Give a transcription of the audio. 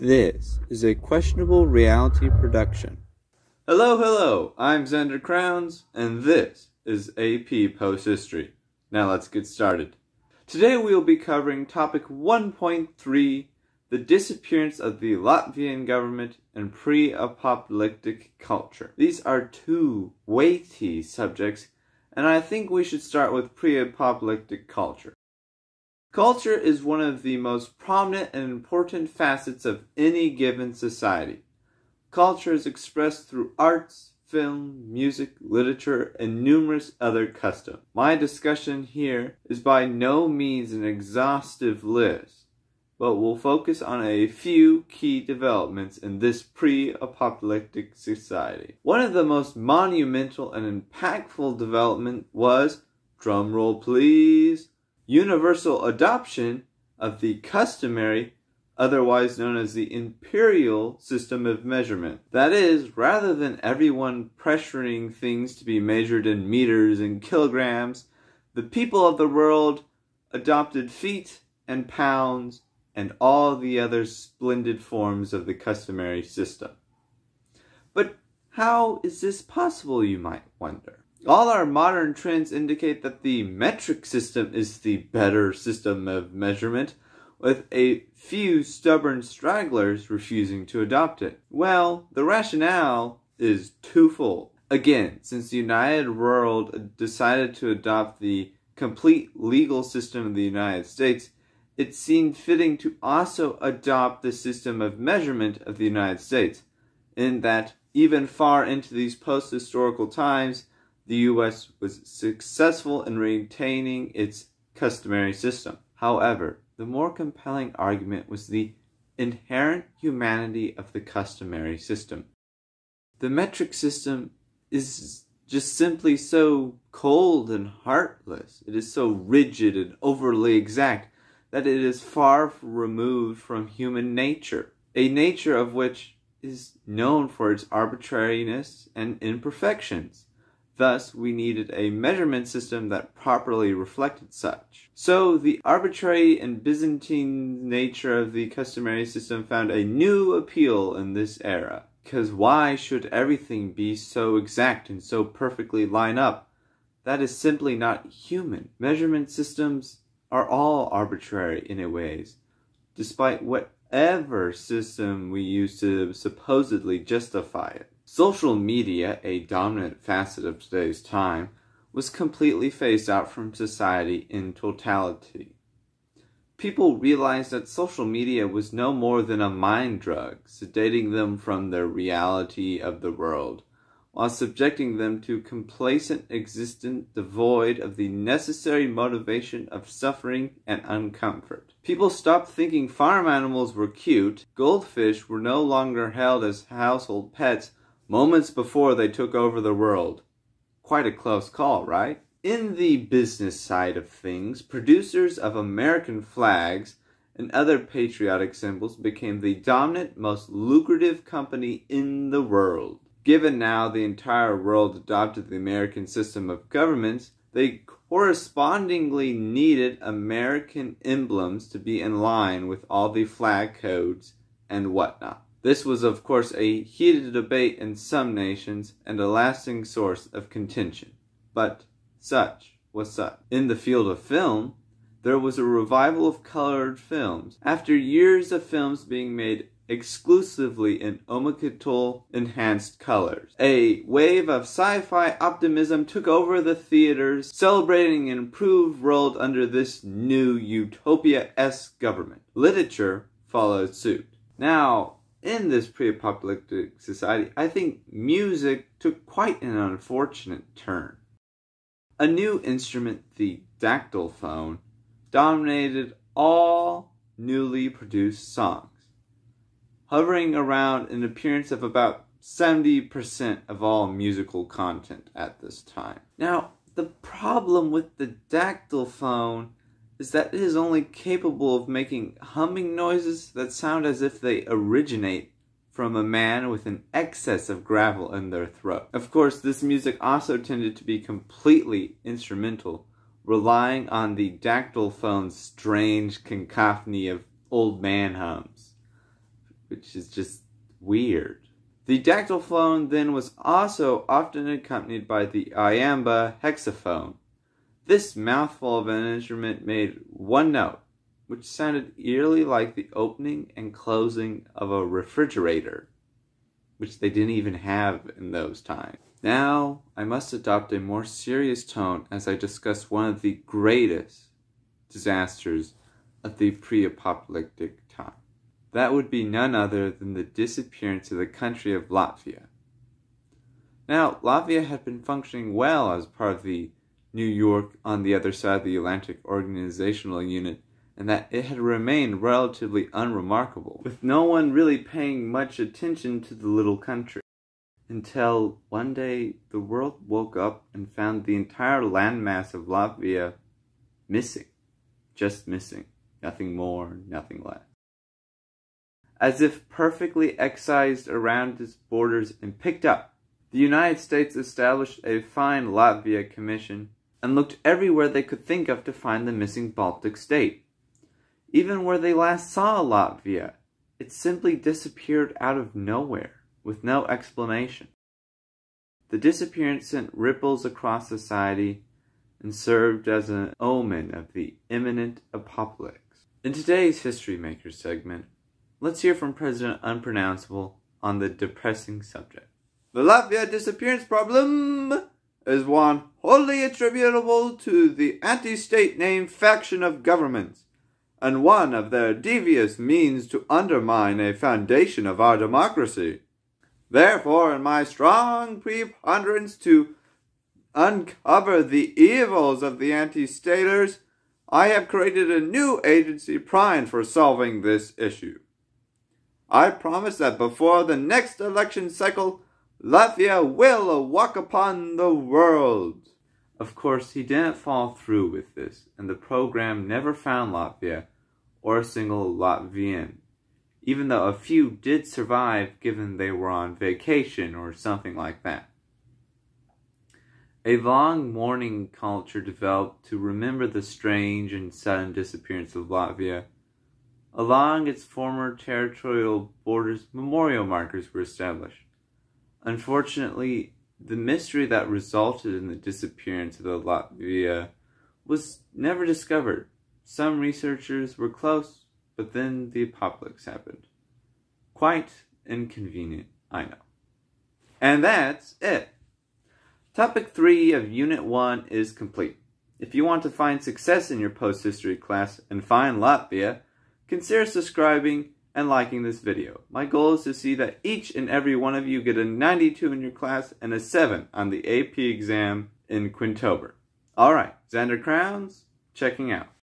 This is a questionable reality production. Hello, hello, I'm Zander Crowns, and this is AP Post History. Now let's get started. Today we will be covering topic 1.3 the disappearance of the Latvian government and pre apocalyptic culture. These are two weighty subjects, and I think we should start with pre apocalyptic culture. Culture is one of the most prominent and important facets of any given society. Culture is expressed through arts, film, music, literature, and numerous other customs. My discussion here is by no means an exhaustive list, but will focus on a few key developments in this pre-apocalyptic society. One of the most monumental and impactful development was, drumroll please, universal adoption of the customary, otherwise known as the imperial system of measurement. That is, rather than everyone pressuring things to be measured in meters and kilograms, the people of the world adopted feet and pounds and all the other splendid forms of the customary system. But how is this possible, you might wonder? All our modern trends indicate that the metric system is the better system of measurement, with a few stubborn stragglers refusing to adopt it. Well, the rationale is twofold. Again, since the United World decided to adopt the complete legal system of the United States, it seemed fitting to also adopt the system of measurement of the United States, in that even far into these post historical times, the US was successful in retaining its customary system. However, the more compelling argument was the inherent humanity of the customary system. The metric system is just simply so cold and heartless. It is so rigid and overly exact that it is far removed from human nature, a nature of which is known for its arbitrariness and imperfections. Thus, we needed a measurement system that properly reflected such. So, the arbitrary and Byzantine nature of the customary system found a new appeal in this era. Because why should everything be so exact and so perfectly line up? That is simply not human. Measurement systems are all arbitrary in a ways, despite whatever system we use to supposedly justify it. Social media, a dominant facet of today's time, was completely phased out from society in totality. People realized that social media was no more than a mind drug, sedating them from the reality of the world, while subjecting them to complacent existence devoid of the necessary motivation of suffering and uncomfort. People stopped thinking farm animals were cute, goldfish were no longer held as household pets, moments before they took over the world. Quite a close call, right? In the business side of things, producers of American flags and other patriotic symbols became the dominant, most lucrative company in the world. Given now the entire world adopted the American system of governments, they correspondingly needed American emblems to be in line with all the flag codes and whatnot. This was, of course, a heated debate in some nations and a lasting source of contention. But such was such. In the field of film, there was a revival of colored films. After years of films being made exclusively in Omnichannel enhanced colors. A wave of sci-fi optimism took over the theaters, celebrating an improved world under this new utopia-esque government. Literature followed suit. Now, in this pre-apocalyptic society, I think music took quite an unfortunate turn. A new instrument, the dactylophone, dominated all newly produced songs, hovering around an appearance of about 70% of all musical content at this time. Now, the problem with the dactylophone is that it is only capable of making humming noises that sound as if they originate from a man with an excess of gravel in their throat. Of course, this music also tended to be completely instrumental, relying on the dactylophone's strange cacophony of old man hums. which is just weird. The dactylophone then was also often accompanied by the iamba hexaphone. This mouthful of an instrument made one note, which sounded eerily like the opening and closing of a refrigerator, which they didn't even have in those times. Now, I must adopt a more serious tone as I discuss one of the greatest disasters of the pre apocalyptic time. That would be none other than the disappearance of the country of Latvia. Now, Latvia had been functioning well as part of the New York on the other side of the Atlantic organizational unit, and that it had remained relatively unremarkable, with no one really paying much attention to the little country. Until one day the world woke up and found the entire landmass of Latvia missing. Just missing. Nothing more, nothing less as if perfectly excised around its borders and picked up. The United States established a Fine Latvia Commission and looked everywhere they could think of to find the missing Baltic state. Even where they last saw Latvia, it simply disappeared out of nowhere, with no explanation. The disappearance sent ripples across society and served as an omen of the imminent apocalypse. In today's History Maker segment, Let's hear from President Unpronounceable on the depressing subject. The Latvia disappearance problem is one wholly attributable to the anti-state name faction of governments, and one of their devious means to undermine a foundation of our democracy. Therefore, in my strong preponderance to uncover the evils of the anti-staters, I have created a new agency primed for solving this issue. I promise that before the next election cycle, Latvia will walk upon the world. Of course, he didn't fall through with this, and the program never found Latvia or a single Latvian, even though a few did survive given they were on vacation or something like that. A long mourning culture developed to remember the strange and sudden disappearance of Latvia Along its former territorial borders, memorial markers were established. Unfortunately, the mystery that resulted in the disappearance of the Latvia was never discovered. Some researchers were close, but then the apocalypse happened. Quite inconvenient, I know. And that's it. Topic 3 of Unit 1 is complete. If you want to find success in your post-history class and find Latvia, consider subscribing and liking this video. My goal is to see that each and every one of you get a 92 in your class and a 7 on the AP exam in Quintober. Alright, Zander Crowns, checking out.